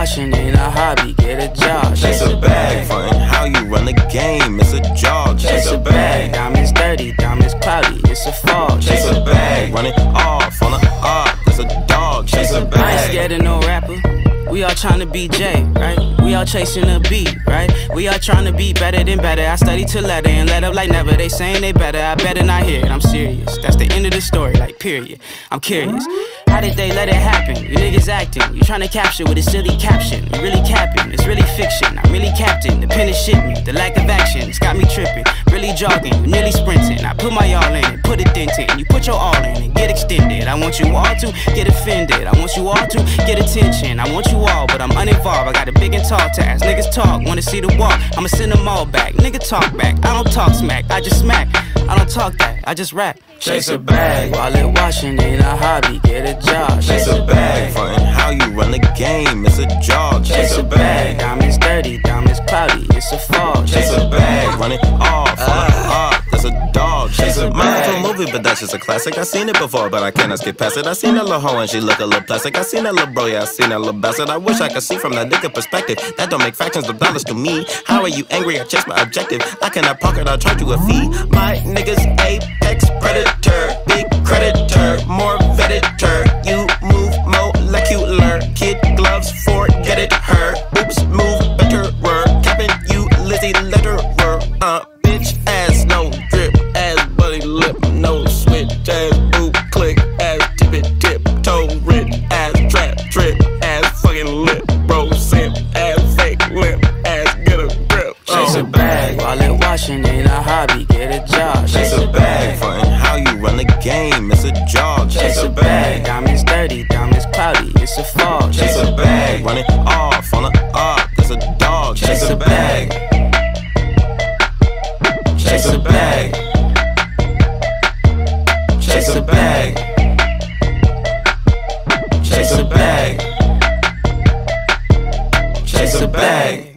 washing ain't a hobby, get a job. Chase a bag, frontin' how you run the game. It's a jog. Chase a bag, diamonds dirty, diamonds cloudy, it's a fall. Chase a bag, running off on a up. That's a dog. Chase a bag. I ain't scared of no rapper. We all trying to be Jay, right? We all chasing a beat, right? We all trying to be better than better. I study to letter and let up like never. They saying they better, I better not hear it. I'm serious. That's the story, like period. I'm curious. How did they let it happen? You niggas acting. You trying to capture with a silly caption. You really capping. It's really fiction. I'm really captain. The pen is shit me. The lack of action. It's got me tripping. Really jogging. You nearly sprinting. I put my all in it. Put a dent in. You put your all in and Get extended. I want you all to get offended. I want you all to get attention. I want you all, but I'm uninvolved. I got a big and tall task. Niggas talk. Wanna see the walk. I'ma send them all back. Nigga talk back. I don't talk smack. I just smack. I talk that. I just rap. Chase a bag. Wallet washing ain't a hobby. Get a job. Chase a bag. Frontin' how you run the game. It's a job. Chase a bag. Diamonds dirty, diamonds cloudy. It's a fall. Chase a bag. Running off. But that's just a classic. I seen it before, but I cannot skip past it. I seen that little hoe and she look a little plastic. I seen that little bro, yeah, I seen that little bastard. I wish I could see from that nigga perspective. That don't make fractions of dollars to me. How are you angry? I chased my objective. I cannot pocket, I'll charge you a fee. My niggas apex predator, big creditor, more bag. Wallet washing ain't a hobby. Get a job. Chase a bag. Frontin' how you run the game, it's a jog. Chase a bag. Diamonds dirty, diamonds cloudy. It's a fall. Chase a bag. Running off on a up, that's a dog. Chase a bag. Chase a bag. Chase a bag. Chase a bag. Chase a bag.